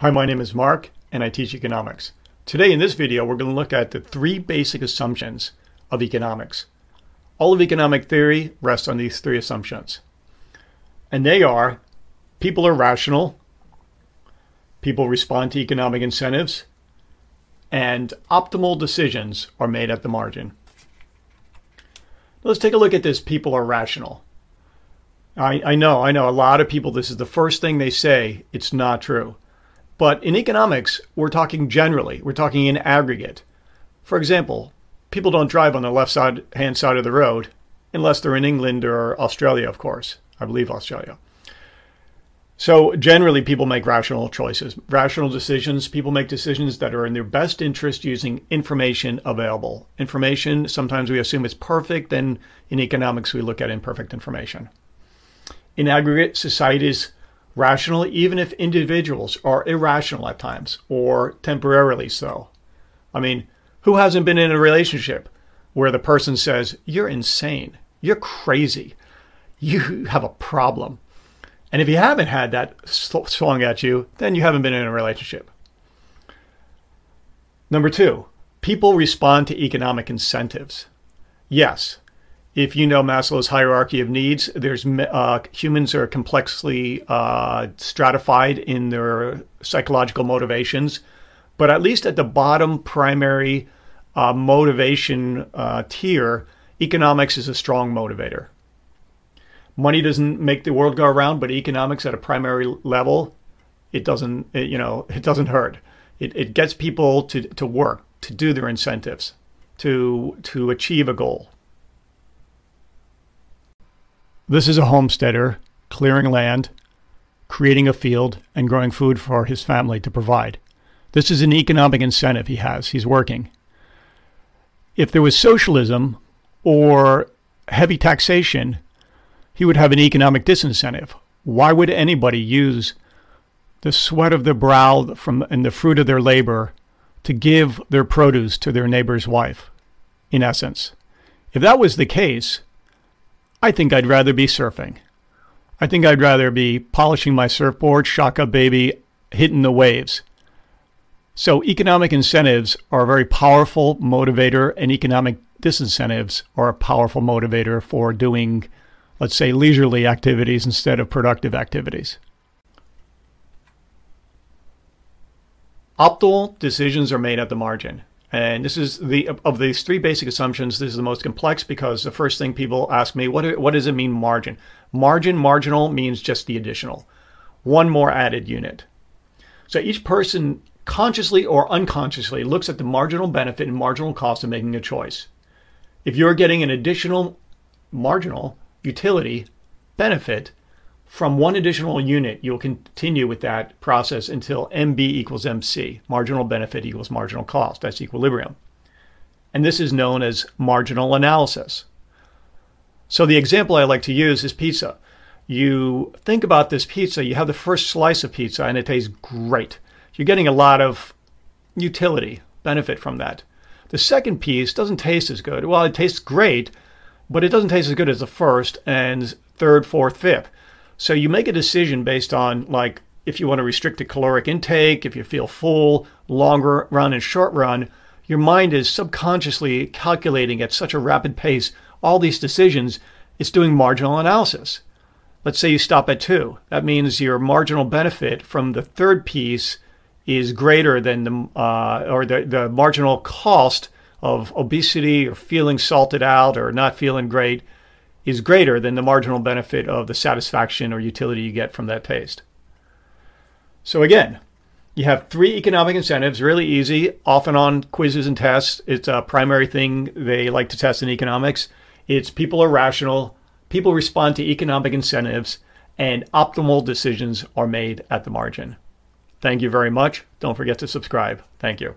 Hi, my name is Mark and I teach economics. Today in this video, we're going to look at the three basic assumptions of economics. All of economic theory rests on these three assumptions. And they are people are rational, people respond to economic incentives, and optimal decisions are made at the margin. Let's take a look at this people are rational. I, I know, I know a lot of people, this is the first thing they say. It's not true. But in economics, we're talking generally, we're talking in aggregate. For example, people don't drive on the left side hand side of the road unless they're in England or Australia, of course. I believe Australia. So generally, people make rational choices, rational decisions. People make decisions that are in their best interest using information available. Information, sometimes we assume it's perfect. Then in economics, we look at imperfect information. In aggregate, societies rational even if individuals are irrational at times or temporarily so. I mean, who hasn't been in a relationship where the person says, You're insane, you're crazy, you have a problem? And if you haven't had that swung at you, then you haven't been in a relationship. Number two, people respond to economic incentives. Yes, if you know Maslow's hierarchy of needs, there's uh, humans are complexly uh, stratified in their psychological motivations, but at least at the bottom primary uh, motivation uh, tier, economics is a strong motivator. Money doesn't make the world go around, but economics at a primary level, it doesn't. It, you know, it doesn't hurt. It, it gets people to, to work, to do their incentives, to to achieve a goal. This is a homesteader clearing land, creating a field, and growing food for his family to provide. This is an economic incentive he has. He's working. If there was socialism or heavy taxation, he would have an economic disincentive. Why would anybody use the sweat of their brow from and the fruit of their labor to give their produce to their neighbor's wife, in essence? If that was the case, I think I'd rather be surfing. I think I'd rather be polishing my surfboard, shaka baby, hitting the waves. So economic incentives are a very powerful motivator, and economic disincentives are a powerful motivator for doing, let's say, leisurely activities instead of productive activities. Optimal decisions are made at the margin. And this is the of these three basic assumptions. This is the most complex because the first thing people ask me, what what does it mean margin? Margin marginal means just the additional, one more added unit. So each person consciously or unconsciously looks at the marginal benefit and marginal cost of making a choice. If you're getting an additional marginal utility benefit, from one additional unit, you'll continue with that process until MB equals MC, marginal benefit equals marginal cost. That's equilibrium. And this is known as marginal analysis. So the example I like to use is pizza. You think about this pizza, you have the first slice of pizza and it tastes great. You're getting a lot of utility, benefit from that. The second piece doesn't taste as good. Well, it tastes great, but it doesn't taste as good as the first and third, fourth, fifth. So you make a decision based on like if you want to restrict the caloric intake, if you feel full, longer run and short run, your mind is subconsciously calculating at such a rapid pace all these decisions, it's doing marginal analysis. Let's say you stop at two. That means your marginal benefit from the third piece is greater than the uh, or the, the marginal cost of obesity or feeling salted out or not feeling great is greater than the marginal benefit of the satisfaction or utility you get from that taste. So again, you have three economic incentives, really easy, often on quizzes and tests. It's a primary thing they like to test in economics. It's people are rational, people respond to economic incentives, and optimal decisions are made at the margin. Thank you very much. Don't forget to subscribe. Thank you.